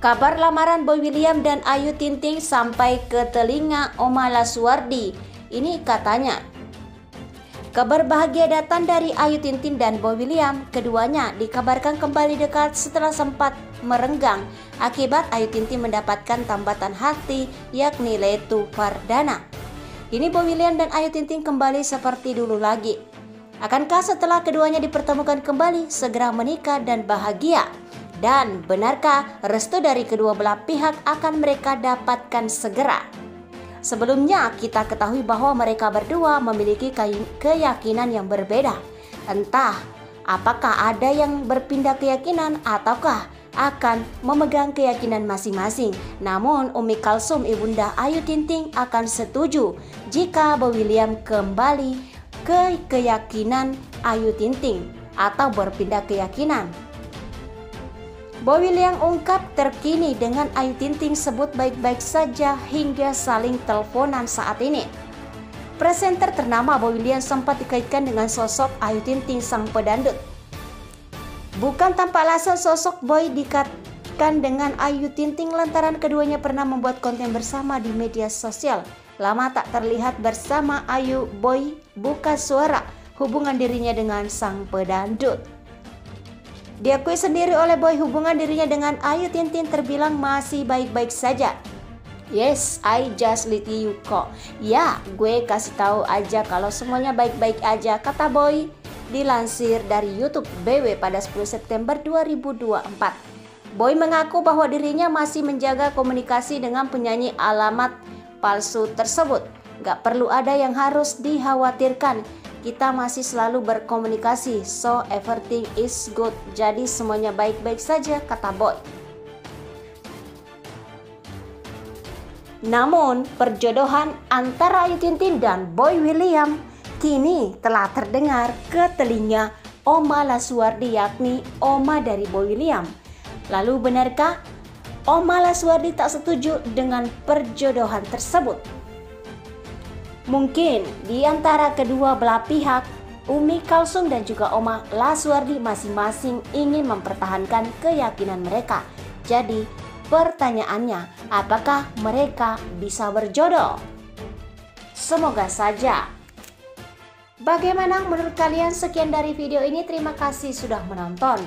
Kabar lamaran Boy William dan Ayu Tinting sampai ke telinga Oma Lasuardi. Ini katanya. Kabar bahagia datang dari Ayu Tinting dan Boy William. Keduanya dikabarkan kembali dekat setelah sempat merenggang akibat Ayu Tinting mendapatkan tambatan hati yakni Letu Fardana. Kini Boy William dan Ayu Tinting kembali seperti dulu lagi. Akankah setelah keduanya dipertemukan kembali segera menikah dan bahagia? Dan benarkah restu dari kedua belah pihak akan mereka dapatkan segera? Sebelumnya kita ketahui bahwa mereka berdua memiliki keyakinan yang berbeda. Entah apakah ada yang berpindah keyakinan ataukah akan memegang keyakinan masing-masing. Namun Umi Kalsum ibunda Ayu Tinting akan setuju jika Boy William kembali ke keyakinan Ayu Tinting atau berpindah keyakinan. Boy William ungkap terkini dengan Ayu Tinting sebut baik-baik saja hingga saling teleponan saat ini. Presenter ternama Boy William sempat dikaitkan dengan sosok Ayu Tinting sang pedandut. Bukan tanpa alasan sosok Boy dikaitkan dengan Ayu Tinting lantaran keduanya pernah membuat konten bersama di media sosial. Lama tak terlihat bersama Ayu Boy buka suara hubungan dirinya dengan sang pedandut. Diakui sendiri oleh Boy hubungan dirinya dengan Ayu Tintin terbilang masih baik-baik saja. Yes, I just let you kok. Ya, gue kasih tahu aja kalau semuanya baik-baik aja, kata Boy. Dilansir dari YouTube BW pada 10 September 2024. Boy mengaku bahwa dirinya masih menjaga komunikasi dengan penyanyi alamat palsu tersebut. Gak perlu ada yang harus dikhawatirkan kita masih selalu berkomunikasi, so everything is good. Jadi semuanya baik-baik saja, kata Boy. Namun, perjodohan antara Ayu Tintin dan Boy William kini telah terdengar ke telinga Oma Lasuardi yakni Oma dari Boy William. Lalu benarkah Oma Lasuardi tak setuju dengan perjodohan tersebut? Mungkin di antara kedua belah pihak, Umi Kalsum dan juga Oma Laswardi masing-masing ingin mempertahankan keyakinan mereka. Jadi, pertanyaannya, apakah mereka bisa berjodoh? Semoga saja. Bagaimana menurut kalian? Sekian dari video ini. Terima kasih sudah menonton.